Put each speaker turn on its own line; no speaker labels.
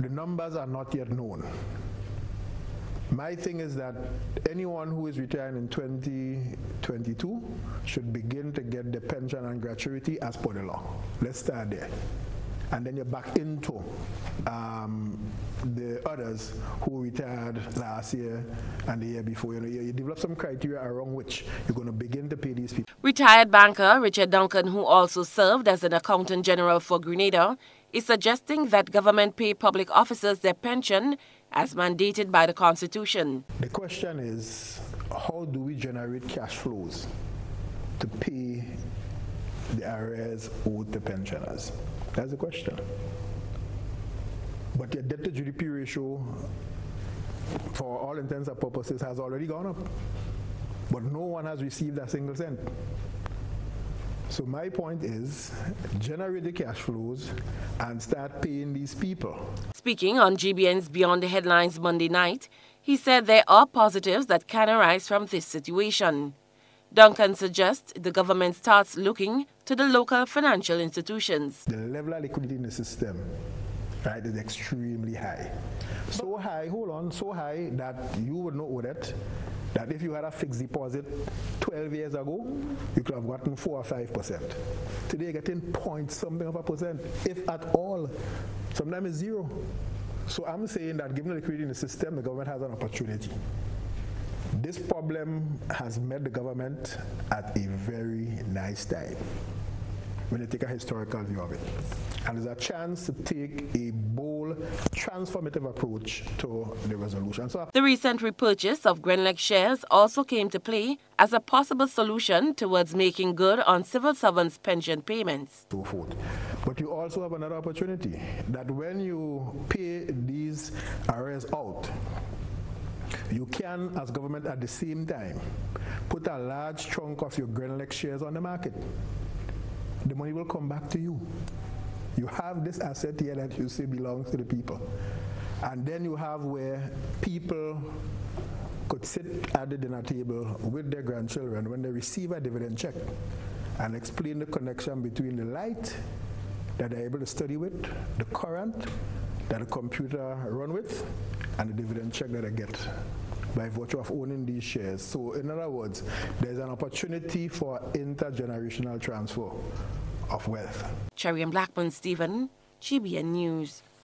The numbers are not yet known. My thing is that anyone who is retiring in 2022 should begin to get the pension and gratuity as per the law. Let's start there. And then you're back into um, the others who retired last year and the year before. You know, you, you develop some criteria around which you're going to begin to pay these people.
Retired banker Richard Duncan, who also served as an accountant general for Grenada, is suggesting that government pay public officers their pension as mandated by the Constitution.
The question is how do we generate cash flows to pay the arrears owed to pensioners? That's the question. But your debt to GDP ratio, for all intents and purposes, has already gone up. But no one has received a single cent. So my point is generate the cash flows and start paying these people.
Speaking on GBN's Beyond the Headlines Monday night, he said there are positives that can arise from this situation. Duncan suggests the government starts looking to the local financial institutions.
The level of liquidity in the system right, is extremely high. So high, hold on, so high that you would know that that if you had a fixed deposit 12 years ago, you could have gotten 4 or 5%. Today you're getting point something of a percent, if at all. Sometimes it's zero. So I'm saying that given the liquidity in the system, the government has an opportunity. This problem has met the government at a very nice time when you take a historical view of it. And there's a chance to take a bold, transformative approach to the resolution. So
the recent repurchase of Grenlec shares also came to play as a possible solution towards making good on civil servants' pension payments.
But you also have another opportunity that when you pay these arrears out, you can, as government, at the same time, put a large chunk of your Grenlec shares on the market the money will come back to you. You have this asset here that you say belongs to the people. And then you have where people could sit at the dinner table with their grandchildren when they receive a dividend check and explain the connection between the light that they're able to study with, the current that the computer run with, and the dividend check that they get by virtue of owning these shares. So in other words, there's an opportunity for intergenerational transfer of wealth.
Cherry and Blackburn, Stephen, GBN News.